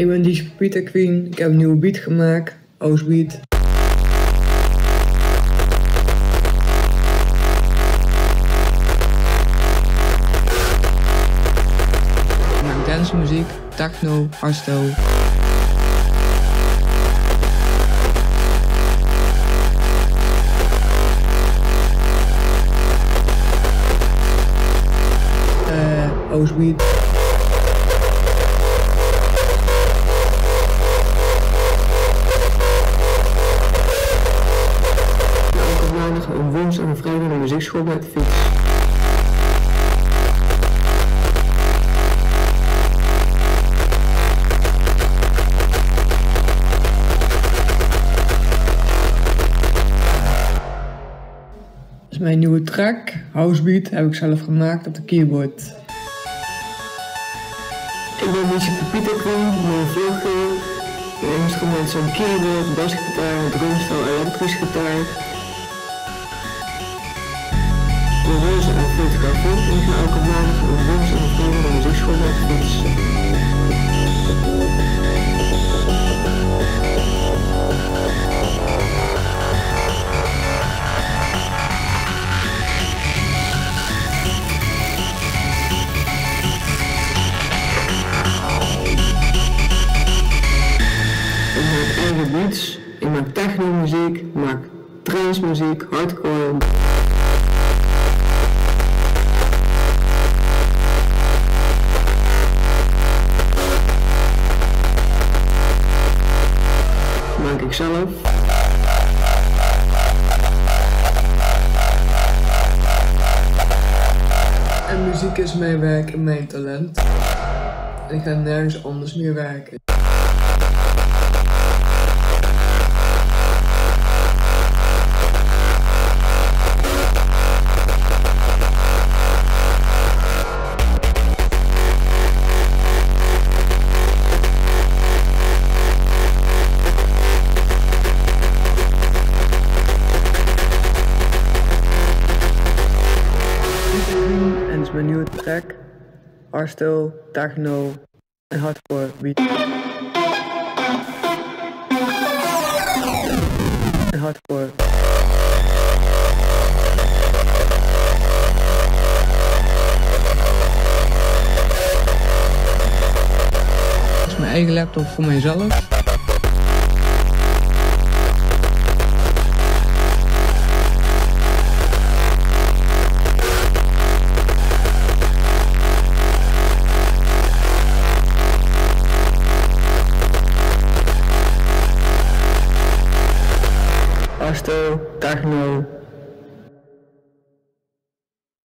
ik ben DJ Peter Queen. Ik heb een nieuwe beat gemaakt. Oostbeat. Ik maak dancemuziek, techno, hardstyle. Eh, Oostbeat. Een woensdag en vrijdag naar de muziekschool met de fiets. Dat is mijn nieuwe track, Housebeat, heb ik zelf gemaakt op de keyboard. Ik ben DJ Pieter Queen, mijn vlogger. Mijn instrumenten zijn keyboard, basgitaar, drumstel, elektrische gitaar. Ik ben roze en fotografie en ik ga elke maandag een woensdag en vrijdag naar de muziekschool de fiets. Ik maak eigen beats, ik maak techno-muziek, ik maak trance-muziek, hardcore. Ik zelf. En muziek is mijn werk en mijn talent. En ik ga nergens anders meer werken. Mijn nieuwe track. Hardstyle, techno en hardcore beat. En hardcore. Is mijn eigen laptop voor mijzelf. Hardstyle, techno